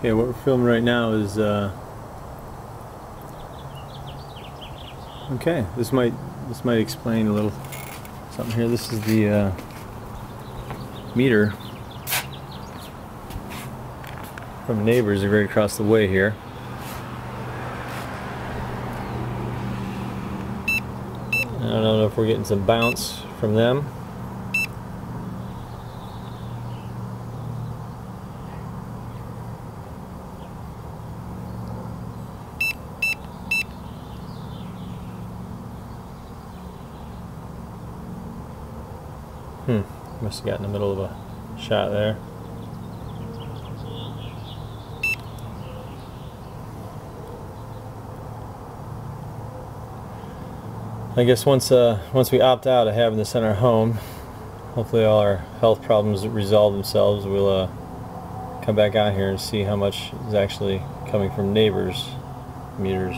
Okay, what we're filming right now is uh, okay. This might this might explain a little something here. This is the uh, meter from neighbors right across the way here. I don't know if we're getting some bounce from them. Hmm, must have got in the middle of a shot there. I guess once uh, once we opt out of having this in our home, hopefully all our health problems resolve themselves. We'll uh, come back out here and see how much is actually coming from neighbors' meters.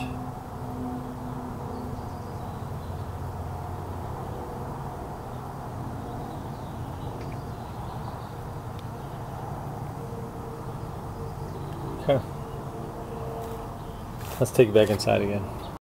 Okay. Let's take it back inside again.